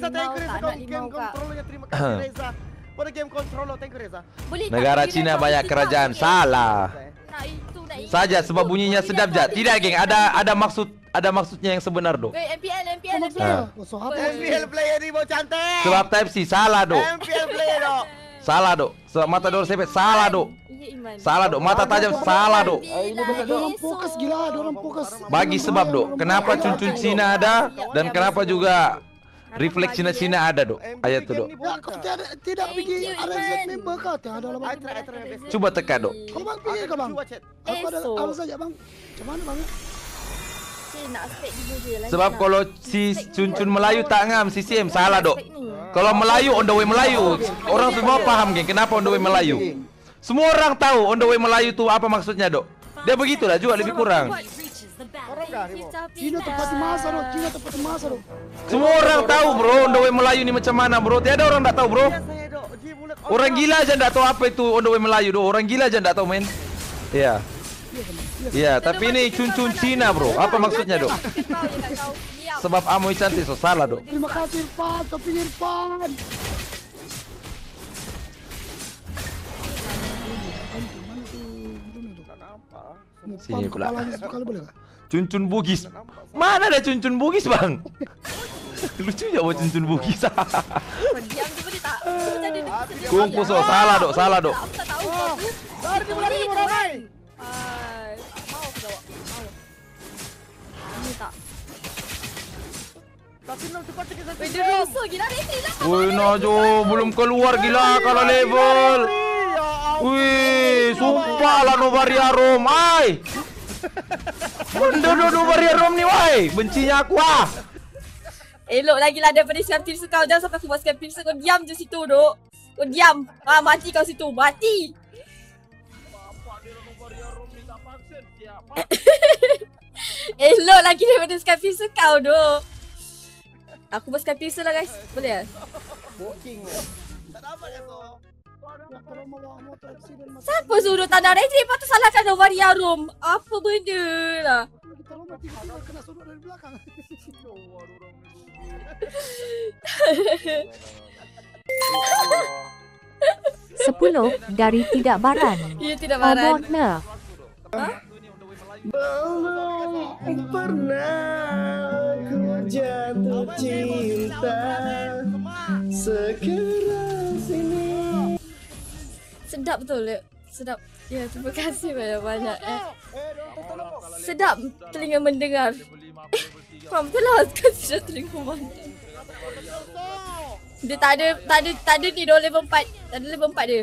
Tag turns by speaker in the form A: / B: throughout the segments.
A: Reza, thank you Reza. Kau game controllernya terima kasih Reza. Pada game controller, thank you Reza.
B: Negara Cina banyak kerajaan. Salah.
C: Itu.
B: Saja sebab bunyinya sedap je. Tidak geng, ada ada maksud ada maksudnya yang sebenar dok.
C: Weh, MPL, MPL, MPL.
B: Ah.
A: MPL player ni mau cantik.
B: Sebab type C salah dok.
A: MPL player dok.
B: Salah dok. Sebab mata dor sepet salah dok.
C: Iya, Iman.
B: Salah dok. Mata tajam salah dok.
D: Ini benar orang fokus gila, orang fokus.
B: Bagi sebab dok. Kenapa cuncun Cina ada dan kenapa juga refleks Cina-Cina ada dok. Ayat tu dok.
D: Kau tidak tidak pergi RZ
C: Iman.
D: member kau tiada lah
A: try my best.
B: Coba tekan dok.
D: Kau bang pergi ke bang?
A: Cuba.
D: Aku ada harus saja bang. Macam mana bang?
B: Sebab kalau si cuncun Melayu tak ngam CCM salah dok. Kalau Melayu on the way Melayu. Orang semua paham geng kenapa on the way Melayu. Semua orang tahu on the way Melayu tu apa maksudnya dok. Dia begitulah juga lebih kurang.
A: Orang ni?
D: Cina tempat masa bro, Cina tempat masa bro.
B: Semua orang tahu bro on the way Melayu ni macam mana bro. Tiada orang tak tahu bro. Orang gila aja tak tahu apa itu on the way Melayu dok. Orang gila aja tak tahu men. Ya. Ya, tapi ini cuncun Cina bro. Apa maksudnya dok?
C: Diam.
B: Sebab Amoy cantik so salah dok.
D: Terima kasih Irfan, kau pergi Irfan.
B: Sini pula.
D: Kali boleh tak?
B: Cuncun Bugis. Mana ada cuncun Bugis bang? Lucu je buat cuncun Bugis.
C: Diam je boleh tak?
B: Kungfu so salah dok, salah dok.
C: Aku tak tahu kau tu.
A: Lari ni lari ramai.
C: Hai, mau aku jawab. Mau. Ini tak.
A: Tapi nak cepat.
B: Woi Najo, belum keluar gila kalau level. Wih, sumpah lah Novaria Rom, ai. Benda Novaria Rom ni, wai. Bencinya aku ah.
C: Elok lagi lah daripada scam tips kau. Jangan sampai aku buat scam tips kau. Diam je situ, duk. Kau diam. Ah, mati kau situ. Mati. Elok lagi daripada scam tips kau, duk. Aku buat scam tips lah, guys. Boleh?
A: Booking. Tak dapat ya
C: Siapa suruh tanah ready? Lepas tu salahkan Novaria Room. Apa benda lah?
D: sudut dari belakang.
E: 10 dari tidak baran.
C: Ya, tidak marah.
E: Obot nerf.
A: Belum pernah ku jatuh cinta sekeras ini.
C: Sedap betul. Sedap. Ya, terima kasih banyak-banyak. Eh. Sedap telinga mendengar. Eh, faham betul lah. Kan sudah telinga mendengar. Dia tak ada, tak ada, tak ada ni dia level 4. Tak ada level 4 dia.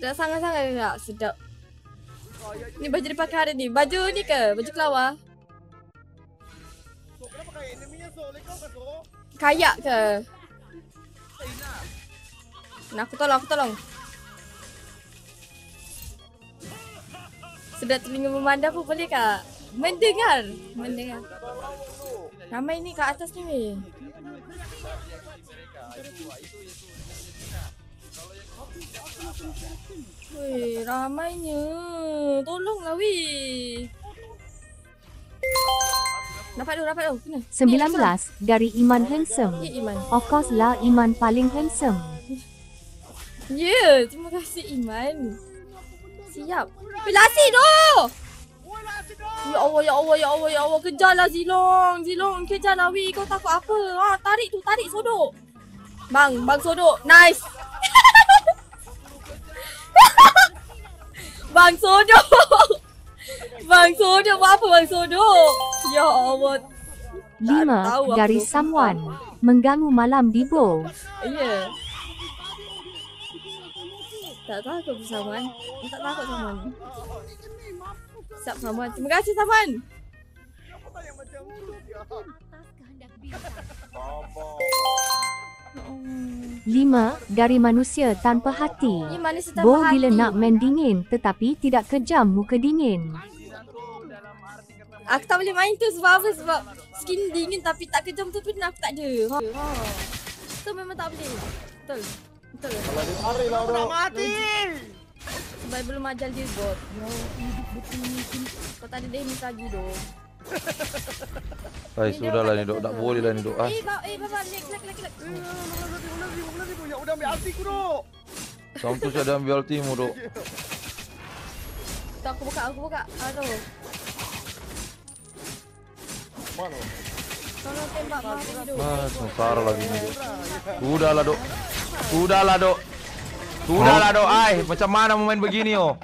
C: Sedap sangat-sangat tak? Sedap. Ni baju dia pakai hari ni. Baju ni ke? Baju kelawar?
A: So, kenapa
C: Nah, aku tolong, aku tolong. Sedap telinga memandang pun boleh kak? Mendengar. Mendengar. Ramai ni kat atas ni weh. Ramainya. Tolonglah weh. Dapat tu, dapat tu. Kena.
E: 19 dari Iman Handsome. Of course lah Iman paling handsome.
C: Ya, yeah, terima kasih Iman. Siap. Pelasi tu! Ya Allah, ya Allah, ya Allah, ya Allah. Kejarlah Zilong. Zilong, kejarlah Wi. Kau takut apa? Ha, tarik tu, tarik sodok. Bang, bang sodok. Nice. bang sodok. bang sodok, buat apa bang sodok? Ya Allah.
E: 5 dari someone. Mengganggu malam di Bo.
C: Ya. Yeah. Tak takut bersamaan. Tak takut Saman. Siap Saman. Terima kasih Saman.
E: 5 dari manusia tanpa hati.
C: mana sedang
E: Bo
C: hati.
E: bila nak main dingin tetapi tidak kejam muka dingin.
C: Aku tak boleh main tu sebab apa? Sebab skin dingin tapi tak kejam tu pun aku tak ada. Ha. ha. So memang tak boleh. Betul. Betul.
A: Lari lah Nak mati.
C: Sebab belum ajal dia bot. Kau tak ada damage lagi doh.
B: Hai, sudahlah ni, Dok. Tak boleh lah ni, Dok. Ah.
C: Eh, ba eh, baba, leg, leg, leg, leg.
A: Ya udah ambil arti ku dok.
B: Sampai saya ada ambil ultimu, Dok.
C: Tu aku buka, aku buka. Aduh.
A: Mana?
C: Tolong tembak mati hidup.
B: Ah, sengsara lagi ni, Dok. Sudahlah, Dok. Sudahlah, Dok. Sudahlah, Dok. Ai, macam mana mau main begini, oh?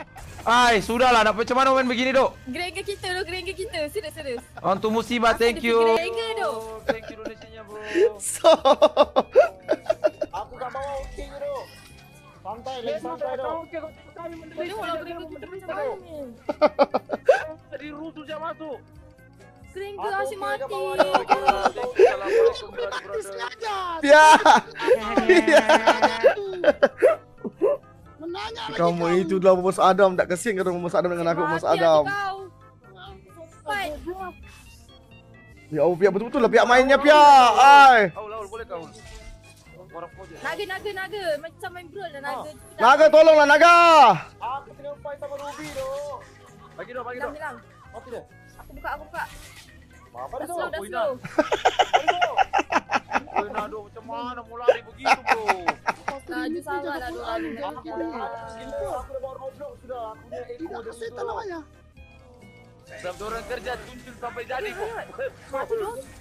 B: Ai, sudahlah. Nak macam mana mau main begini, Dok?
C: Gerengga kita tu, gerengga kita. Serius, serius.
B: Untuk musibah, thank you.
C: Gerengga tu.
B: Thank you donasinya, bro.
A: So. Aku tak bawa okey dok. Santai lagi santai dok.
C: Tengoklah gerengga kita macam mana ni.
B: Tadi rusuh je masuk.
C: Gerengga asyik mati.
B: Assalamualaikum, brother.
D: Sengaja.
A: Ya.
D: Menanya lagi
A: Kamu itu adalah Mas Adam tak kesian kata Mas Adam dengan aku Mas Adam.
C: kau.
A: Ya Allah pihak betul-betul lah pihak mainnya pihak. Ai.
B: Aul, Aul, boleh kau? Orang pojok.
C: Naga, naga, naga. Macam main brawl lah naga.
A: Naga tolonglah Naga.
B: Aku tengah fight sama Ruby, Dok. Bagi dok, bagi dia.
C: Aku buka, aku buka.
B: Apa
C: Dah slow, dah slow.
B: Macam mana begitu, bro?
C: Laju lah tu.
B: Aku dah bawa Roblox sudah. Aku punya. Sebab orang kerja tuntun sampai jadi kok.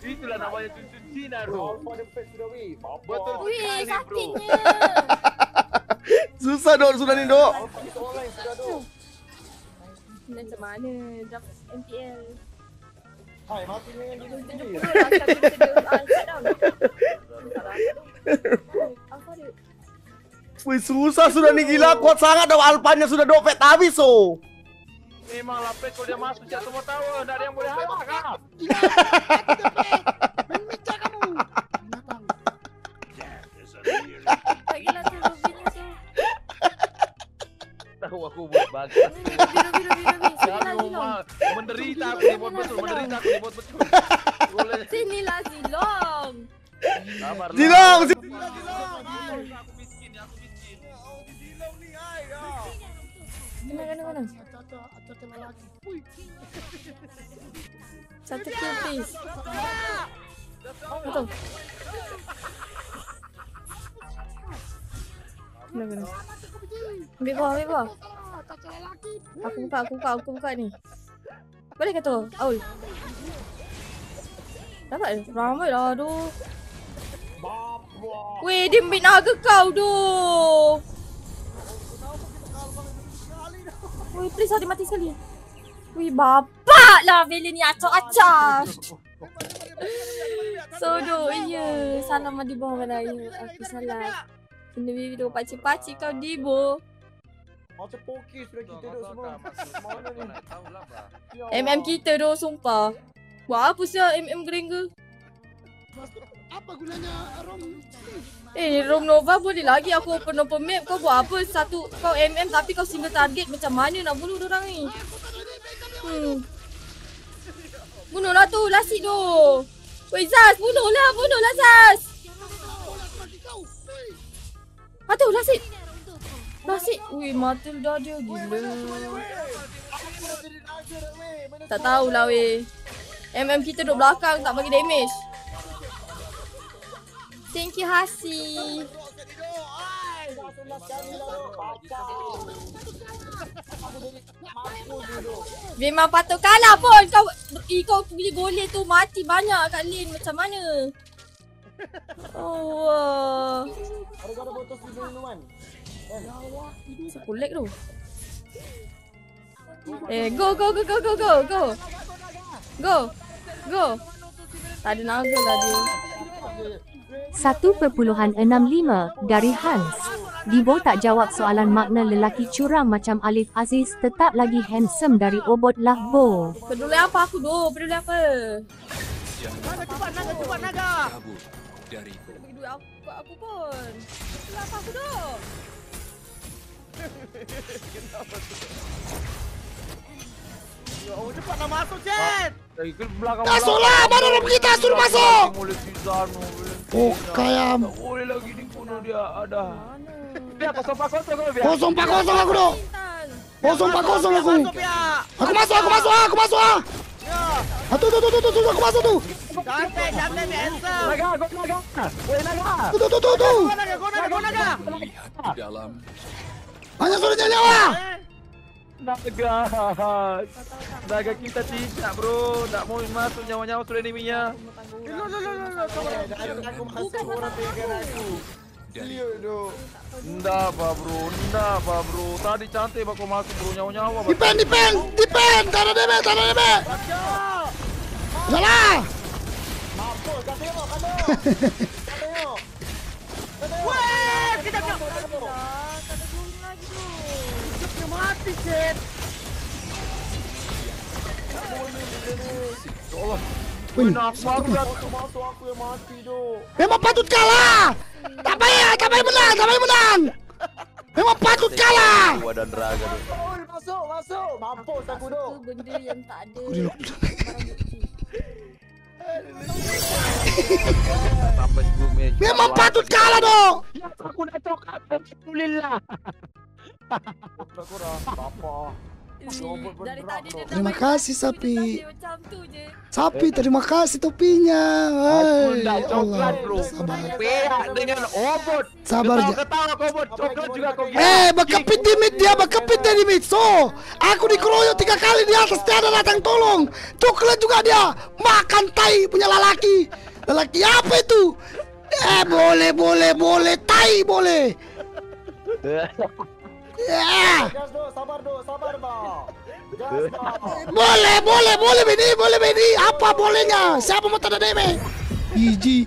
B: Itulah namanya tuntun Cina, bro. Betul
C: Wih,
B: sekali, bro.
C: sakitnya.
A: Susah dok sudah ni dok.
C: Macam mana draft MPL?
A: Hai mati dengan
C: puluh lah boleh sedia. Ah, dia?
A: Wih susah sudah ni gila kuat sangat dok alpanya sudah dok pet habis so.
B: Memang lah pet kalau dia masuk siapa semua tahu. Tak ada yang boleh halang Tahu aku buat bagus.
C: Lah Zilong.
B: menderita aku ni buat betul. Menderita aku ni buat betul.
C: Sini lah Zilong.
B: Lah.
A: Zilong,
B: Aku miskin, aku miskin.
C: Mana, mana?
D: Atau atau tengah lagi. Wih.
C: Satu kill please. Betul. Mana, mana? Ambil bawah, ambil bawah.
D: Ah.
C: Aku buka, aku buka, aku buka ni. Boleh ke tu? Aul. Dapat ke? Ramai lah tu. Weh, dia ambil naga kau tu. Weh, please lah dia mati sekali. Weh, bapak lah Bella ni acak-acak. Sodo, iya. Salam di bawah raya. Aku salah. Kena video pakcik-pakcik kau Dibo.
A: Macam poki sudah kita dok semua.
B: Mana ni? Lah.
C: MM kita tu sumpah. Buat apa sih MM gerengga?
D: Apa gunanya rom?
C: Eh, Rom Nova boleh lagi aku open open map. Kau buat apa satu kau MM tapi kau single target macam mana nak bunuh orang ni? Hmm. Bunuhlah tu Lasik tu. Wei Zaz, bunuhlah, bunuhlah Zaz. Tu Lasik. Lasik. Ui, mata dah dia gila. Tak tahulah weh. MM kita duduk belakang tak bagi damage. Thank you Hasi. Memang patut kalah pun kau eh, kau punya goleh tu mati banyak kat lane macam mana? Oh. wah.
A: Ada-ada botol si minuman.
C: Sekulek tu. Eh, go go go go go go go. Go. Go. Tak ada naga lah dia.
E: 1.65 dari Hans. Dibo tak jawab soalan makna lelaki curang macam Alif Aziz tetap lagi handsome dari Obot Lahbo.
C: Peduli apa aku tu? Peduli apa?
A: Naga cepat naga cepat naga.
C: Bagi duit aku, aku pun. Apa aku tu?
A: Ya Allah cepatlah masuk
B: belakang
D: Masuklah, mana orang kita suruh masuk. Oh, kaya
B: Tak boleh lagi dibunuh dia. Ada. Dia kosong pak kosong kau biar.
D: kosong pak kosong aku dok.
C: Intan.
D: Kosong pak kosong aku.
A: Masuk ya.
D: Aku masuk, aku masuk, aku masuk ah.
A: Ya.
D: Ah, tu tu tu tu tu aku masuk tu. Cantik, cantik, ni handsome.
B: Naga, go naga. Woi naga.
F: Tu tu tu tu.
D: Kau naga, kau naga, kau naga.
F: Hanya suruh nyawa.
B: Naga. Naga kita tidak bro. Tak mau masuk nyawa-nyawa sudah enemy-nya.
D: Lo, lo, lo, lo, lo.
A: Aku. Iya doh.
B: Ndak apa bro, ndak apa bro. Tadi cantik bako masuk bro nyawa-nyawa.
F: Dipen, dipen, dipen. Tanah debe, tanah debe. Jalan.
A: Mampus, kau tengok, kau tengok. Kau tengok.
D: Weh, kita kena.
C: Tak ada guna lagi tu.
D: Dia kena mati, Jen.
B: Wih.
A: Masuk aku yang mati.
F: Memang patut kalah. Tak payah, tak payah menang, tak payah menang. Memang patut kalah.
B: Gua dan Raga tu.
A: Masuk, masuk. Mampus aku doh.
C: Tu benda yang tak ada.
F: Aku lock.
C: Barang.
F: Memang patut kalah doh.
B: Aku dah coklat. Alhamdulillah.
A: Kurang-kurang. Apa?
C: Dari tadi dia
F: Terima
C: nak
F: kasih, Sapi.
C: Macam tu je.
F: Sapi, terima kasih topinya. Hai, ya Allah.
B: bro.
F: Sabar.
B: Dengan obot.
F: Sabar, Ja.
B: Ketawa-ketawa kau bot. Coklat juga kau.
F: Eh, berkepit di mid dia, berkepit dia di mid. So, aku dikeroyok tiga kali di atas, tiada datang tolong. Coklat juga dia, makan tai punya lelaki. Lelaki apa itu? Eh, boleh, boleh, boleh, tai boleh. Ya,
A: doh, sabar doh, sabar bah.
F: Boleh, boleh, boleh Beni, boleh Beni. Apa bolehnya? Siapa mau tanda deme? Iji.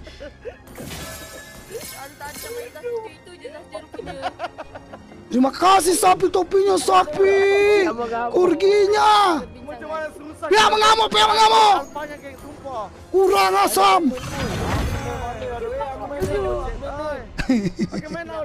F: Terima kasih sapi topinya sapi. Kurginya. Pihak mengamuk, pihak mengamuk. Kurang asam.